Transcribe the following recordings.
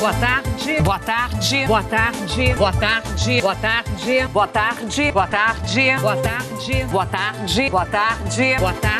Boa tarde, boa tarde, boa tarde, boa tarde, boa tarde, boa tarde, boa tarde, boa tarde, boa tarde, boa tarde, boa tarde,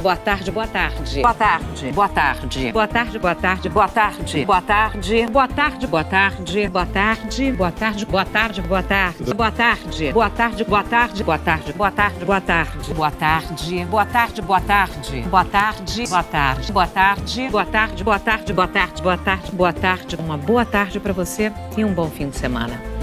tarde. Boa tarde, boa tarde. Boa tarde. Boa tarde. Boa tarde, boa tarde. Boa tarde. Boa tarde. Boa tarde, boa tarde. Boa tarde. Boa tarde, boa tarde. Boa tarde. Boa tarde. Boa tarde, boa tarde. Boa tarde. Boa tarde, boa tarde. Boa tarde. Boa tarde, boa tarde. Boa tarde. Boa tarde. Boa tarde. Boa tarde, boa tarde. Boa tarde, boa tarde. Boa tarde. Uma boa tarde para você e um bom fim de semana.